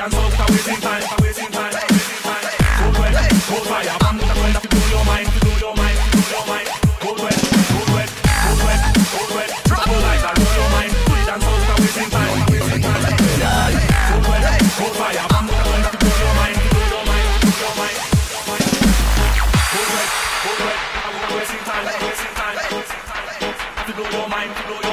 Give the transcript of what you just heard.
dance all without without wasting time, wasting time. Cold wet, cold fire, with to blow your mind, to blow your mind, your mind. Cold wet, cold wet, cold wet, cold wet. are your mind. Dance without wasting time, wasting time. Cold wet, cold fire, with to blow your mind, your mind, your mind. Cold wet, cold wet, wasting time, wasting time. Blow your mind.